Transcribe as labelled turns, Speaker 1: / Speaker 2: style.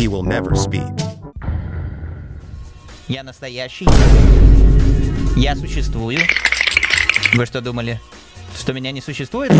Speaker 1: He will never speak.
Speaker 2: Я настоящий. Я существую. Вы что думали, что меня не существует?